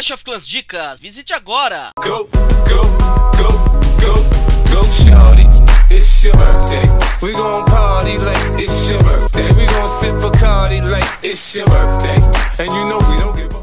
Clash of Clans Dicas, visite agora! Go, go, go, go, go, shorty. It's your birthday. We gon' party like it's your birthday. We gon' sip Bacardi like it's your birthday. And you know we don't give a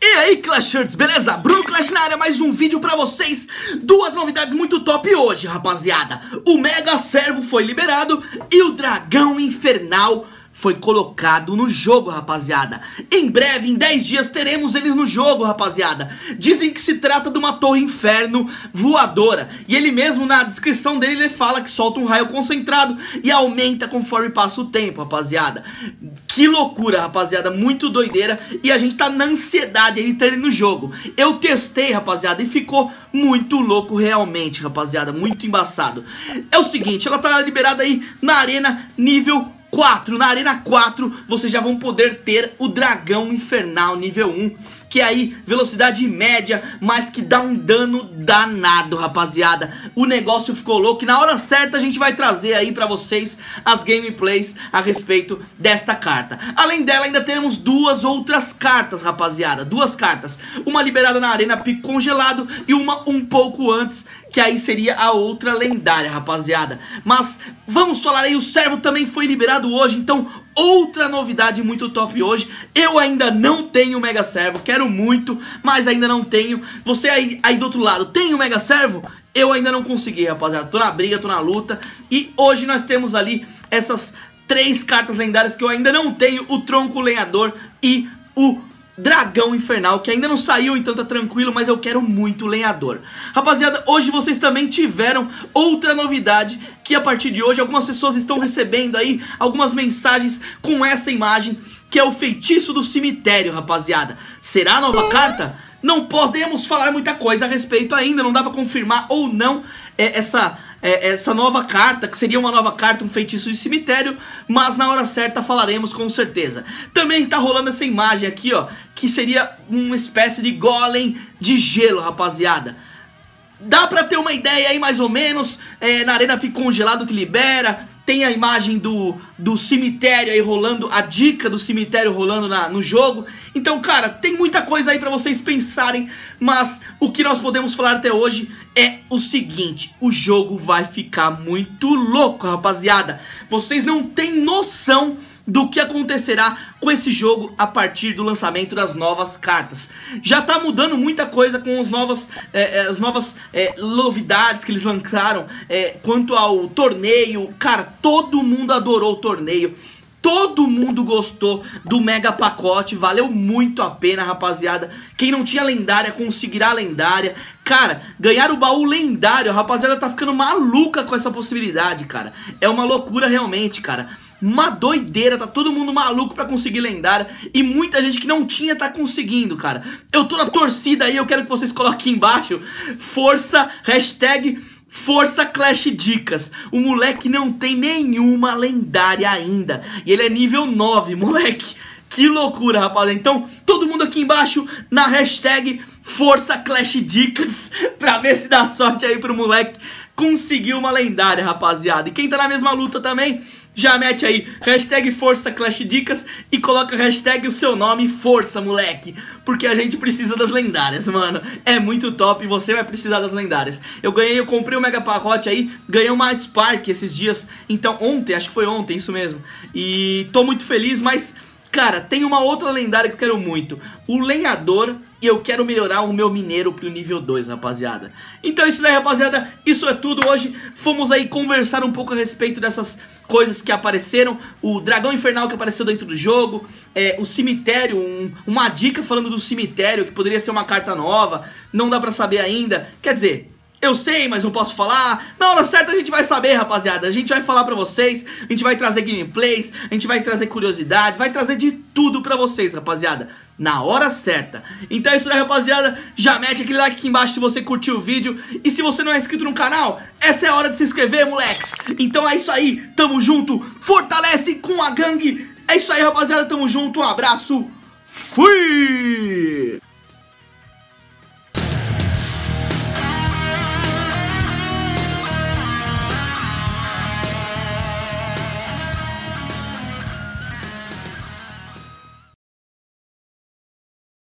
E aí Clashers, beleza? Bruno Clash na área, mais um vídeo pra vocês Duas novidades muito top hoje, rapaziada O Mega Servo foi liberado e o Dragão Infernal foi colocado no jogo, rapaziada. Em breve, em 10 dias, teremos eles no jogo, rapaziada. Dizem que se trata de uma torre inferno voadora. E ele mesmo, na descrição dele, ele fala que solta um raio concentrado E aumenta conforme passa o tempo, rapaziada. Que loucura, rapaziada, muito doideira. E a gente tá na ansiedade de ter ele no jogo. Eu testei, rapaziada, e ficou muito louco realmente, rapaziada. Muito embaçado. É o seguinte, ela tá liberada aí na arena nível 4, na Arena 4, vocês já vão poder ter o Dragão Infernal nível 1 que aí velocidade média, mas que dá um dano danado, rapaziada. O negócio ficou louco e na hora certa a gente vai trazer aí pra vocês as gameplays a respeito desta carta. Além dela, ainda temos duas outras cartas, rapaziada. Duas cartas. Uma liberada na Arena Pico Congelado e uma um pouco antes, que aí seria a outra lendária, rapaziada. Mas vamos falar aí, o servo também foi liberado hoje, então outra novidade muito top hoje. Eu ainda não tenho o Mega Servo, quero muito, mas ainda não tenho. Você aí, aí do outro lado, tem o Mega Servo? Eu ainda não consegui, rapaziada. Tô na briga, tô na luta. E hoje nós temos ali essas três cartas lendárias que eu ainda não tenho. O Tronco Lenhador e o Dragão Infernal, que ainda não saiu, então tá tranquilo, mas eu quero muito lenhador. Rapaziada, hoje vocês também tiveram outra novidade, que a partir de hoje algumas pessoas estão recebendo aí algumas mensagens com essa imagem, que é o Feitiço do Cemitério, rapaziada. Será a nova carta? Não podemos falar muita coisa a respeito ainda, não dá pra confirmar ou não é, essa é, essa nova carta, que seria uma nova carta, um feitiço de cemitério, mas na hora certa falaremos com certeza. Também tá rolando essa imagem aqui, ó, que seria uma espécie de golem de gelo, rapaziada. Dá pra ter uma ideia aí mais ou menos, é, na arena congelado que libera, tem a imagem do, do cemitério aí rolando, a dica do cemitério rolando na, no jogo. Então, cara, tem muita coisa aí pra vocês pensarem, mas o que nós podemos falar até hoje é o seguinte, o jogo vai ficar muito louco, rapaziada. Vocês não têm noção do que acontecerá com esse jogo a partir do lançamento das novas cartas. Já tá mudando muita coisa com as novas, é, as novas é, novidades que eles lançaram é, quanto ao torneio. Cara, todo mundo adorou o torneio. Todo mundo gostou do mega pacote, valeu muito a pena, rapaziada. Quem não tinha lendária conseguirá lendária. Cara, ganhar o baú lendário, a rapaziada tá ficando maluca com essa possibilidade, cara. É uma loucura realmente, cara. Uma doideira, tá todo mundo maluco pra conseguir lendária E muita gente que não tinha tá conseguindo, cara Eu tô na torcida aí, eu quero que vocês coloquem embaixo Força, hashtag Força Clash Dicas. O moleque não tem nenhuma lendária ainda. E ele é nível 9, moleque. Que loucura, rapaziada. Então, todo mundo aqui embaixo na hashtag Força Clash Dicas pra ver se dá sorte aí pro moleque conseguir uma lendária, rapaziada. E quem tá na mesma luta também, já mete aí hashtag Força Clash Dicas e coloca hashtag o seu nome Força, moleque. Porque a gente precisa das lendárias, mano. É muito top você vai precisar das lendárias. Eu ganhei, eu comprei o um mega pacote aí, ganhei uma Spark esses dias. Então ontem, acho que foi ontem, isso mesmo. E tô muito feliz, mas... Cara, tem uma outra lendária que eu quero muito. O Lenhador e eu quero melhorar o meu mineiro pro nível 2, rapaziada. Então é isso daí, rapaziada. Isso é tudo hoje. Fomos aí conversar um pouco a respeito dessas coisas que apareceram. O dragão infernal que apareceu dentro do jogo. É, o cemitério, um, uma dica falando do cemitério, que poderia ser uma carta nova. Não dá pra saber ainda. Quer dizer, eu sei, mas não posso falar. Na hora certa a gente vai saber, rapaziada. A gente vai falar pra vocês, a gente vai trazer gameplays, a gente vai trazer curiosidades, vai trazer de tudo pra vocês, rapaziada. Na hora certa. Então é isso aí, rapaziada. Já mete aquele like aqui embaixo se você curtiu o vídeo. E se você não é inscrito no canal, essa é a hora de se inscrever, moleques. Então é isso aí, tamo junto. Fortalece com a gangue. É isso aí, rapaziada, tamo junto. Um abraço. Fui!